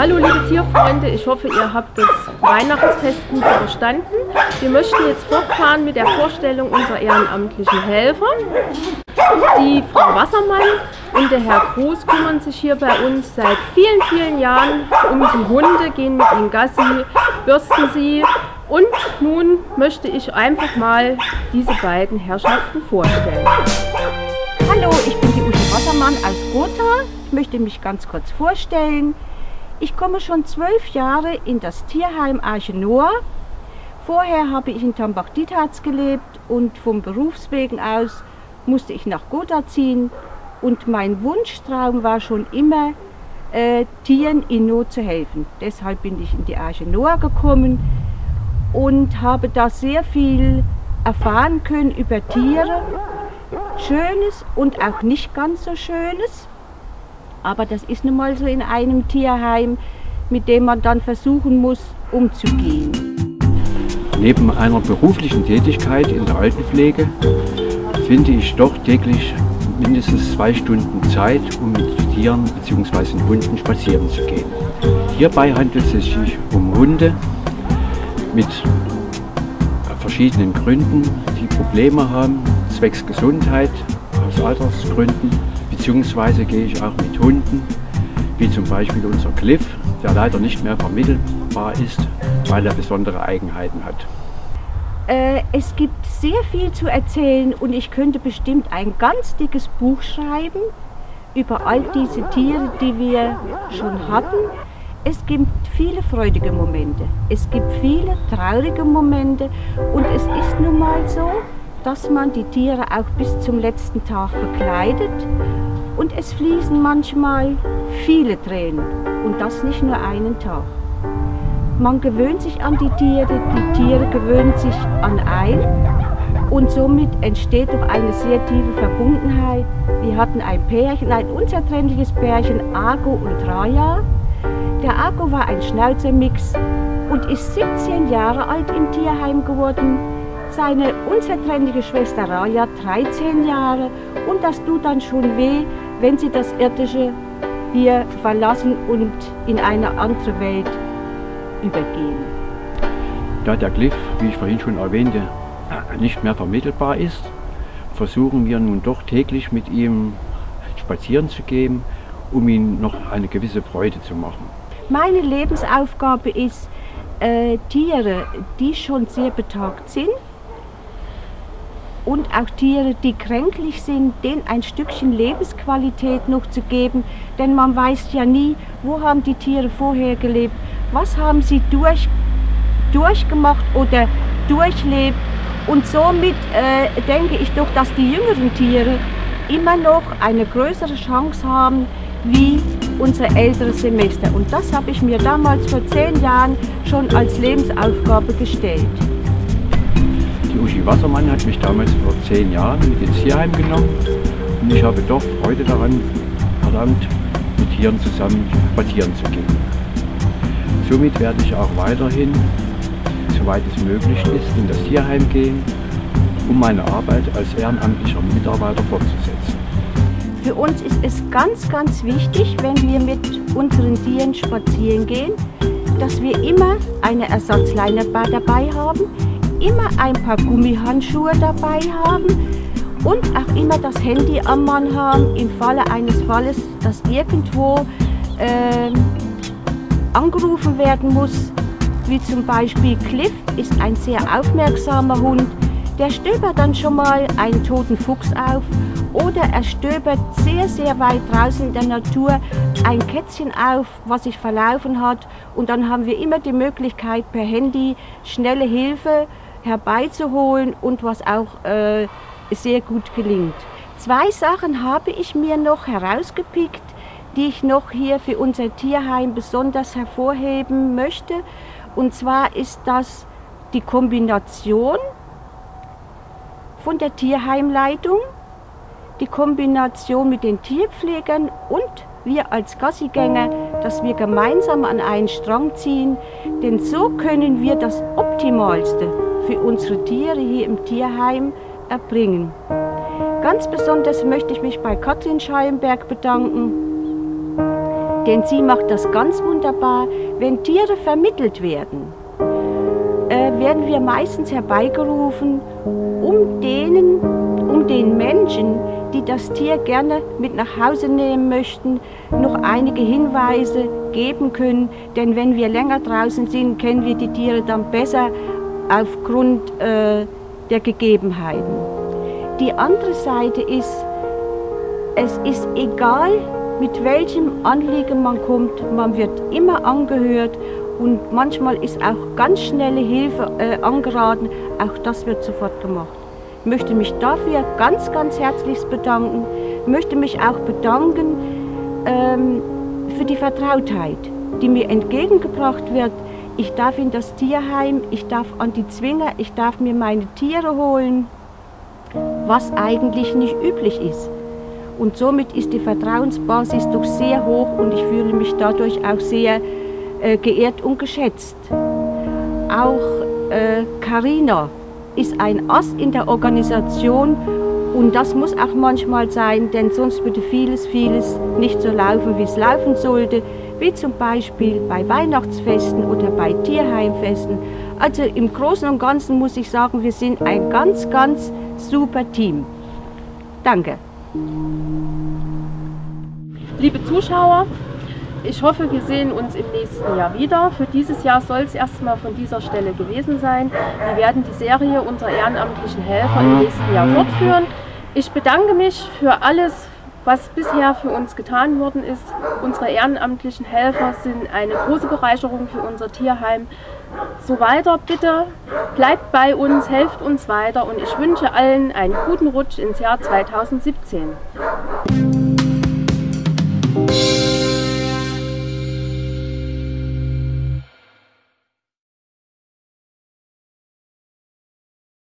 Hallo liebe Tierfreunde, ich hoffe ihr habt das Weihnachtsfest gut überstanden. Wir möchten jetzt fortfahren mit der Vorstellung unserer ehrenamtlichen Helfer. Die Frau Wassermann und der Herr Groß kümmern sich hier bei uns seit vielen, vielen Jahren um die Hunde, gehen mit ihnen Gassi, bürsten sie und nun möchte ich einfach mal diese beiden Herrschaften vorstellen. Hallo, ich bin die Ute Wassermann aus Gotha. Ich möchte mich ganz kurz vorstellen. Ich komme schon zwölf Jahre in das Tierheim Arche Noah. Vorher habe ich in Tambach-Dietharz gelebt und vom Berufswegen aus musste ich nach Gotha ziehen. Und mein Wunschtraum war schon immer, äh, Tieren in Not zu helfen. Deshalb bin ich in die Arche Noah gekommen und habe da sehr viel erfahren können über Tiere. Schönes und auch nicht ganz so Schönes. Aber das ist nun mal so in einem Tierheim, mit dem man dann versuchen muss, umzugehen. Neben einer beruflichen Tätigkeit in der Altenpflege finde ich doch täglich mindestens zwei Stunden Zeit, um mit Tieren bzw. Hunden spazieren zu gehen. Hierbei handelt es sich um Hunde mit verschiedenen Gründen, die Probleme haben, zwecks Gesundheit, aus Altersgründen Beziehungsweise gehe ich auch mit Hunden, wie zum Beispiel unser Cliff, der leider nicht mehr vermittelbar ist, weil er besondere Eigenheiten hat. Äh, es gibt sehr viel zu erzählen und ich könnte bestimmt ein ganz dickes Buch schreiben über all diese Tiere, die wir schon hatten. Es gibt viele freudige Momente, es gibt viele traurige Momente und es ist nun mal so, dass man die Tiere auch bis zum letzten Tag bekleidet und es fließen manchmal viele Tränen und das nicht nur einen Tag. Man gewöhnt sich an die Tiere, die Tiere gewöhnen sich an ein und somit entsteht doch eine sehr tiefe Verbundenheit. Wir hatten ein Pärchen, ein unzertrennliches Pärchen, Argo und Raya. Der Argo war ein Schnauzermix und ist 17 Jahre alt im Tierheim geworden. Seine unzertrennliche Schwester Raya 13 Jahre und das tut dann schon weh, wenn sie das Irdische hier verlassen und in eine andere Welt übergehen. Da der Cliff, wie ich vorhin schon erwähnte, nicht mehr vermittelbar ist, versuchen wir nun doch täglich mit ihm spazieren zu gehen, um ihm noch eine gewisse Freude zu machen. Meine Lebensaufgabe ist, äh, Tiere, die schon sehr betagt sind, und auch Tiere, die kränklich sind, denen ein Stückchen Lebensqualität noch zu geben. Denn man weiß ja nie, wo haben die Tiere vorher gelebt, was haben sie durch, durchgemacht oder durchlebt. Und somit äh, denke ich doch, dass die jüngeren Tiere immer noch eine größere Chance haben wie unsere ältere Semester. Und das habe ich mir damals vor zehn Jahren schon als Lebensaufgabe gestellt. Wassermann hat mich damals vor zehn Jahren mit ins Tierheim genommen und ich habe doch Freude daran erlangt, mit Tieren zusammen spazieren zu gehen. Somit werde ich auch weiterhin, soweit es möglich ist, in das Tierheim gehen, um meine Arbeit als ehrenamtlicher Mitarbeiter fortzusetzen. Für uns ist es ganz, ganz wichtig, wenn wir mit unseren Tieren spazieren gehen, dass wir immer eine Ersatzleine dabei haben, immer ein paar Gummihandschuhe dabei haben und auch immer das Handy am Mann haben im Falle eines Falles, dass irgendwo äh, angerufen werden muss. Wie zum Beispiel Cliff ist ein sehr aufmerksamer Hund. Der stöbert dann schon mal einen toten Fuchs auf oder er stöbert sehr, sehr weit draußen in der Natur ein Kätzchen auf, was sich verlaufen hat. Und dann haben wir immer die Möglichkeit, per Handy schnelle Hilfe herbeizuholen und was auch äh, sehr gut gelingt. Zwei Sachen habe ich mir noch herausgepickt, die ich noch hier für unser Tierheim besonders hervorheben möchte. Und zwar ist das die Kombination von der Tierheimleitung, die Kombination mit den Tierpflegern und wir als Gassigänger, dass wir gemeinsam an einen Strang ziehen, denn so können wir das Optimalste für unsere Tiere hier im Tierheim erbringen. Ganz besonders möchte ich mich bei Katrin Schallenberg bedanken. denn sie macht das ganz wunderbar, wenn Tiere vermittelt werden. Äh, werden wir meistens herbeigerufen, um denen, den Menschen, die das Tier gerne mit nach Hause nehmen möchten, noch einige Hinweise geben können. Denn wenn wir länger draußen sind, kennen wir die Tiere dann besser aufgrund äh, der Gegebenheiten. Die andere Seite ist, es ist egal, mit welchem Anliegen man kommt, man wird immer angehört und manchmal ist auch ganz schnelle Hilfe äh, angeraten, auch das wird sofort gemacht. Möchte mich dafür ganz, ganz herzlich bedanken, möchte mich auch bedanken ähm, für die Vertrautheit, die mir entgegengebracht wird. Ich darf in das Tierheim, ich darf an die Zwinger, ich darf mir meine Tiere holen, was eigentlich nicht üblich ist. Und somit ist die Vertrauensbasis doch sehr hoch und ich fühle mich dadurch auch sehr äh, geehrt und geschätzt. Auch Karina äh, ist ein Ass in der Organisation und das muss auch manchmal sein, denn sonst würde vieles, vieles nicht so laufen, wie es laufen sollte, wie zum Beispiel bei Weihnachtsfesten oder bei Tierheimfesten. Also im Großen und Ganzen muss ich sagen, wir sind ein ganz, ganz super Team. Danke. Liebe Zuschauer, ich hoffe, wir sehen uns im nächsten Jahr wieder. Für dieses Jahr soll es erstmal von dieser Stelle gewesen sein. Wir werden die Serie unserer ehrenamtlichen Helfer im nächsten Jahr fortführen. Ich bedanke mich für alles, was bisher für uns getan worden ist. Unsere ehrenamtlichen Helfer sind eine große Bereicherung für unser Tierheim. So weiter, bitte bleibt bei uns, helft uns weiter und ich wünsche allen einen guten Rutsch ins Jahr 2017.